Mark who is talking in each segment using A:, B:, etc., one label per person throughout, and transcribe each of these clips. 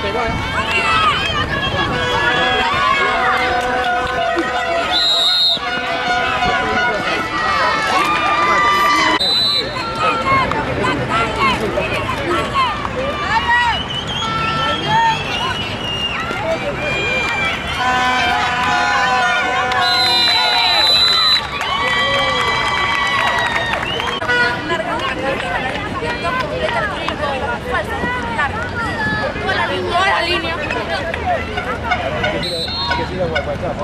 A: 别过来！Hey!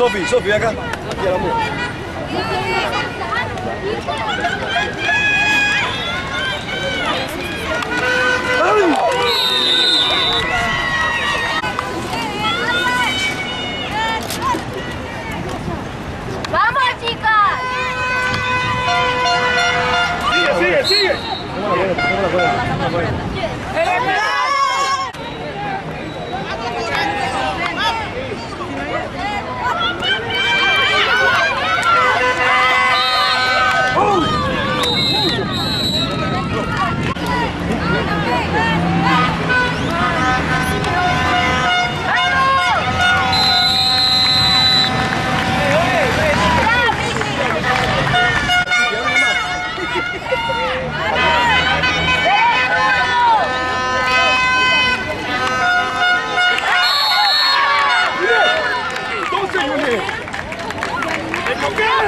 A: Sofi, Sofi, acá. Aquí ¡Vamos, chicas! ¡Sigue,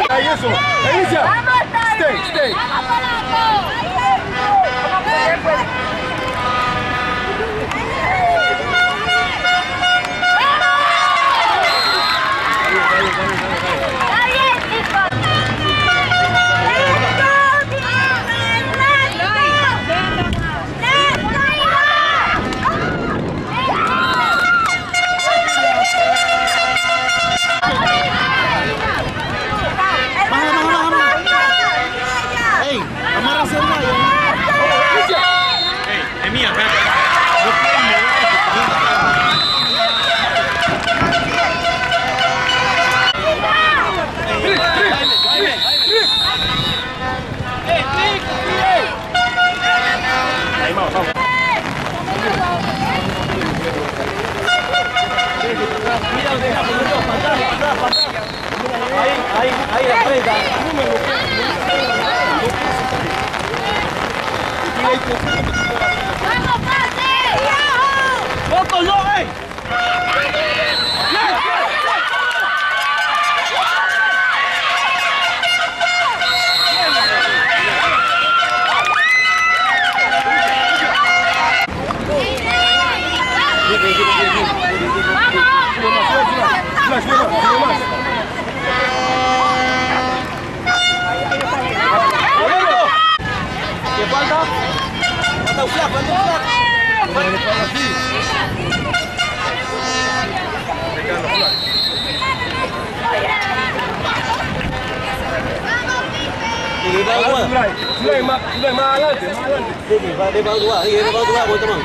A: Ahí eso. Ahí Stay, stay. Ahí, ahí la prenda. flag, one more flag. One more flag. Sulaiman, Sulaiman adelante, adelante. Sí, va de Baudua, ahí es Baudua, voy tomando.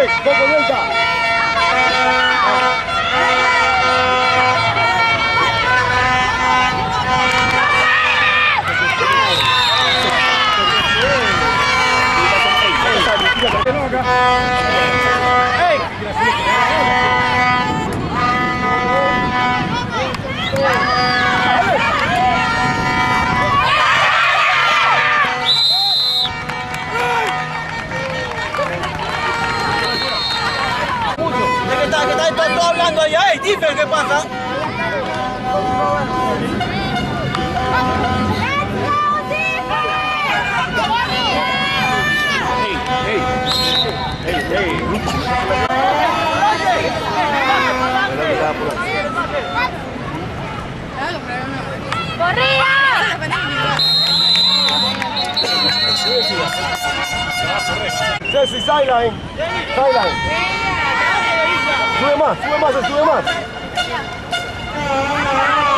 A: 位，各个院 ¡Está todo hablando allá. ¡Ey, dime qué pasa! ¡Ey, ey! ¡Ey, ey! ¡Corría! sideline. Sideline. Suê mais, suê mais, suê mais.